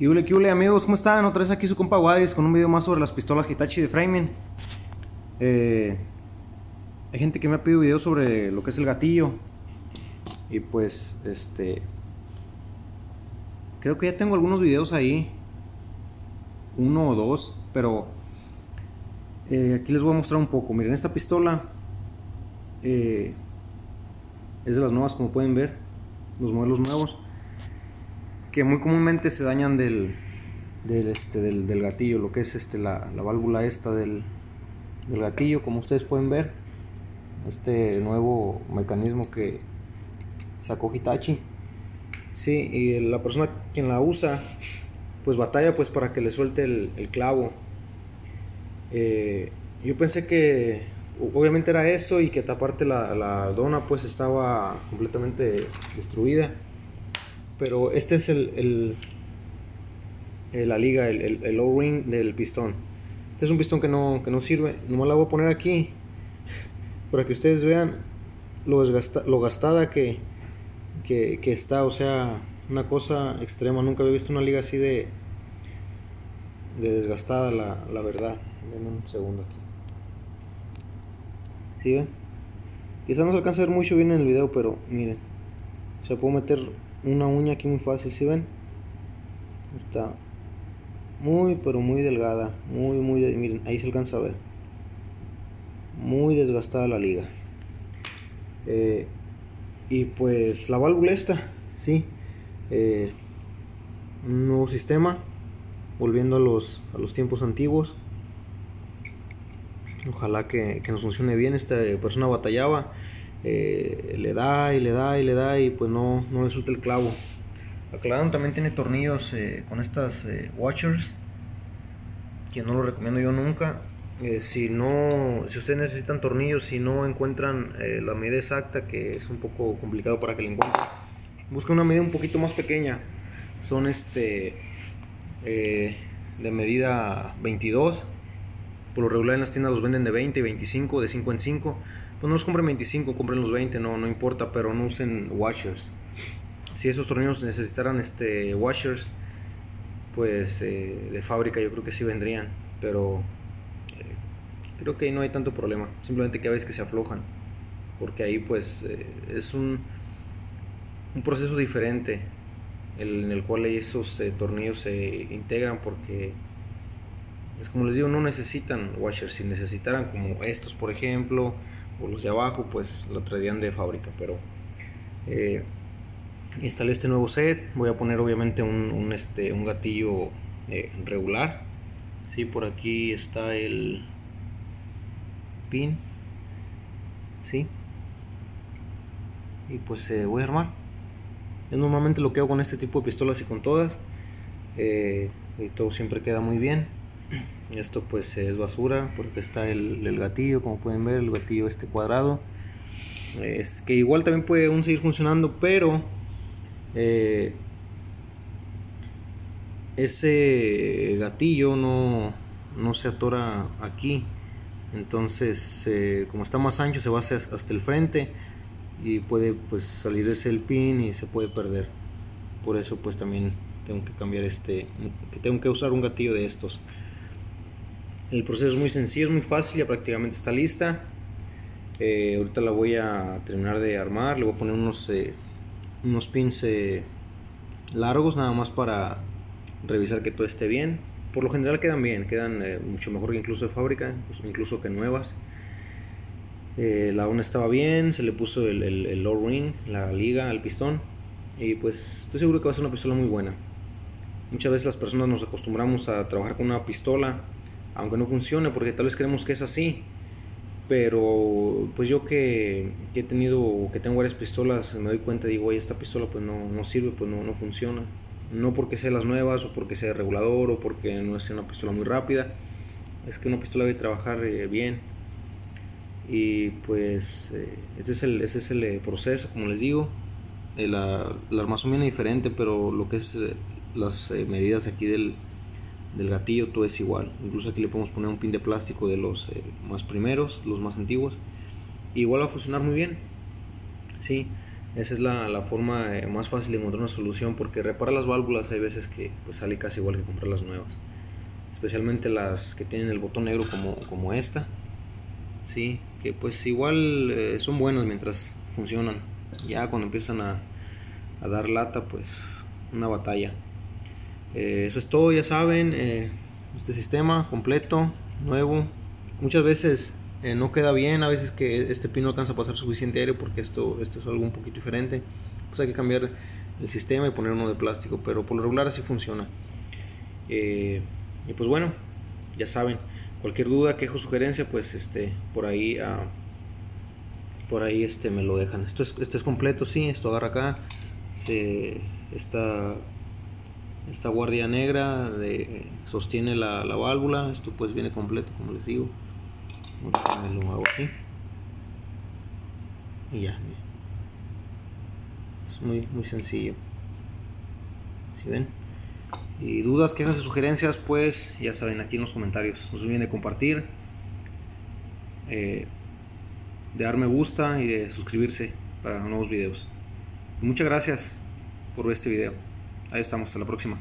¿Qué hule, qué hule, amigos? ¿Cómo están? Otra vez aquí su compa Wadis con un video más sobre las pistolas Hitachi de framing. Eh, hay gente que me ha pedido videos sobre lo que es el gatillo. Y pues, este... Creo que ya tengo algunos videos ahí. Uno o dos, pero... eh, aquí les voy a mostrar un poco. Miren, esta pistola... eh, es de las nuevas, como pueden ver. Los modelos nuevos que muy comúnmente se dañan del, del, este, del, del gatillo, lo que es este, la, la válvula esta del, del, gatillo, como ustedes pueden ver, este nuevo mecanismo que sacó Hitachi. Sí, y la persona quien la usa, pues batalla pues para que le suelte el, clavo. Eh, yo pensé que obviamente era eso y que aparte la, la dona pues estaba completamente destruida pero este es el, el, el la liga, el, el, el O-ring del pistón. Este es un pistón que no, que no sirve. Nomás la voy a poner aquí para que ustedes vean lo, desgasta, lo gastada que, que, que, está. O sea, una cosa extrema. Nunca había visto una liga así de, de desgastada, la, la verdad. Denme un segundo aquí. ¿Sí ven? Quizás no se alcanza a ver mucho bien en el video, pero miren. Se puede meter una uña aquí muy fácil, si ven? Está muy pero muy delgada, muy muy, miren, ahí se alcanza a ver. Muy desgastada la liga. Eh, y pues la válvula esta, sí. Eh, un nuevo sistema, volviendo a los, a los tiempos antiguos. Ojalá que, que nos funcione bien. Esta persona batallaba eh, le da y le da y le da y pues no, no le el clavo. Aclararon también tiene tornillos eh, con estas eh, washers que no lo recomiendo yo nunca. Si no, si ustedes necesitan tornillos, si no encuentran la medida exacta, que es un poco complicado para que la encuentren, busquen una medida un poquito más pequeña. Son este de medida 22. Por lo regular en las tiendas los venden de 20 y 25, de 5 en 5 pues no los compren 25, compren los 20, no, no importa, pero no usen washers. Si esos tornillos necesitaran este washers, pues eh, de fábrica yo creo que sí vendrían, pero eh, creo que ahí no hay tanto problema, simplemente que a veces que se aflojan, porque ahí pues eh, es un, un proceso diferente en el cual esos eh, tornillos se integran porque es como les digo, no necesitan washers, si necesitaran como estos por ejemplo, o los de abajo pues lo traerían de fábrica. Pero eh, instalé este nuevo set. Voy a poner obviamente un, este, un gatillo eh, regular. Sí, por aquí está el pin. Sí. Y pues eh, voy a armar. Es normalmente lo que hago con este tipo de pistolas y con todas eh, y todo siempre queda muy bien esto pues es basura porque está el, gatillo como pueden ver el gatillo este cuadrado. Es que igual también puede aún seguir funcionando pero eh, ese gatillo no, no se atora aquí. Entonces eh, como está más ancho se va hacia, hasta el frente y puede pues salir ese el pin y se puede perder. Por eso pues también tengo que cambiar este que tengo que usar un gatillo de estos el proceso es muy sencillo, es muy fácil, ya prácticamente está lista. Eh, ahorita la voy a terminar de armar, le voy a poner unos, eh, unos pins eh, largos nada más para revisar que todo esté bien. Por lo general quedan bien, quedan mucho mejor que incluso de fábrica, incluso que nuevas. La una estaba bien, se le puso el, el, el low ring, la liga al pistón y pues estoy seguro que va a ser una pistola muy buena. Muchas veces las personas nos acostumbramos a trabajar con una pistola aunque no funcione, porque tal vez creemos que es así. Pero pues yo que, he tenido, que tengo varias pistolas, me doy cuenta y digo, oye, esta pistola pues no, no sirve, pues no, no funciona. No porque sea las nuevas o porque sea regulador o porque no sea una pistola muy rápida. Es que una pistola debe trabajar eh, bien. Y pues eh, este es el, este es el eh, proceso, como les digo. La, la armazón viene diferente, pero lo que es las medidas aquí del, del gatillo todo es igual incluso aquí le podemos poner un pin de plástico de los eh, más primeros los más antiguos igual va a funcionar muy bien sí esa es la, la forma eh, más fácil de encontrar una solución porque reparar las válvulas hay veces que pues, sale casi igual que comprar las nuevas. Especialmente las que tienen el botón negro como, como esta. Sí, que pues igual eh, son buenos mientras funcionan. Ya cuando empiezan a, a dar lata pues una batalla. Eh, eso es todo, ya saben. este sistema completo, nuevo. Muchas veces eh, no queda bien, a veces que este pin no alcanza a pasar suficiente aire porque esto, esto es algo un poquito diferente, pues hay que cambiar el sistema y poner uno de plástico, pero por lo regular así funciona. Eh, y pues bueno, ya saben, cualquier duda, quejo, sugerencia, pues este, por ahí, uh, por ahí este, me lo dejan. Esto es, esto es completo, sí, esto agarra acá, se, esta, esta guardia negra de, sostiene la, la válvula, esto pues viene completo, como les digo. Lo hago así. Y ya es muy muy sencillo. Si ven y dudas quejas y sugerencias pues ya saben aquí en los comentarios. No se olviden de compartir eh, de dar me gusta y de suscribirse para nuevos videos. Muchas gracias por ver este video ahí estamos hasta la próxima